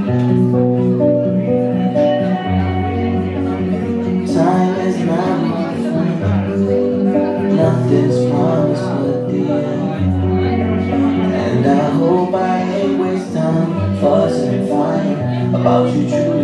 Time is not my. Nothing's promised but the end. And I hope I ain't wasting time fussing and fighting about you.